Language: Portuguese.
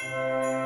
Música